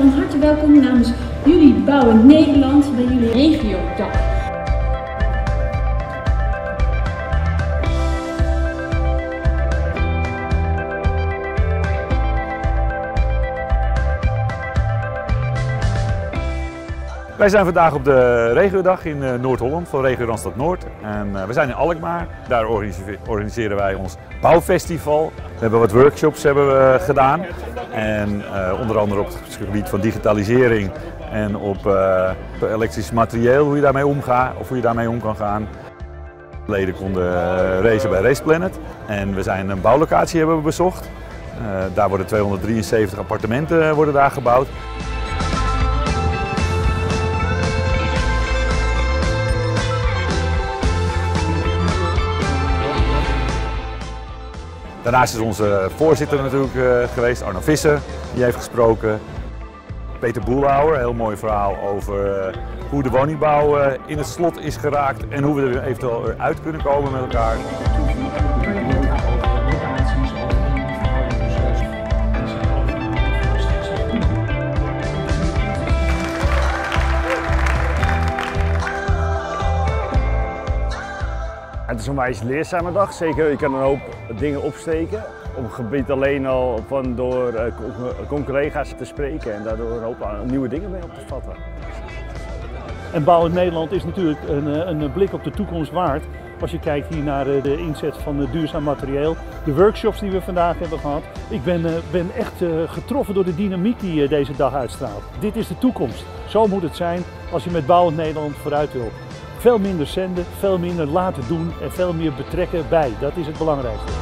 Van harte welkom namens jullie Bouwen Nederland bij jullie regiodag. Wij zijn vandaag op de regiodag in eh, Noord-Holland van Regio Randstad Noord. En eh, we zijn in Alkmaar. Daar organiseren wij ons bouwfestival. We hebben wat workshops hebben we gedaan. En uh, onder andere op het gebied van digitalisering en op uh, elektrisch materieel, hoe je daarmee omgaat of hoe je daarmee om kan gaan. Leden konden racen bij Race Planet. En we zijn een bouwlocatie hebben we bezocht. Daar worden 273 appartementen worden daar gebouwd. Daarnaast is onze voorzitter natuurlijk uh, geweest, Arno Visser, die heeft gesproken. Peter Boelhouwer, heel mooi verhaal over uh, hoe de woningbouw uh, in het slot is geraakt en hoe we er eventueel uit kunnen komen met elkaar. Het is een wijs leerzame dag. Zeker, je kan een hoop dingen opsteken. Op het gebied alleen al van door uh, collega's te spreken en daardoor een hoop nieuwe dingen mee op te vatten. En Bouw in Nederland is natuurlijk een, een, blik op de toekomst waard. Als je kijkt hier naar de inzet van duurzaam materieel, de workshops die we vandaag hebben gehad. Ik ben, ben echt getroffen door de dynamiek die deze dag uitstraalt. Dit is de toekomst. Zo moet het zijn als je met Bouw in Nederland vooruit wil. Veel minder zenden, veel minder laten doen en veel meer betrekken bij. Dat is het belangrijkste.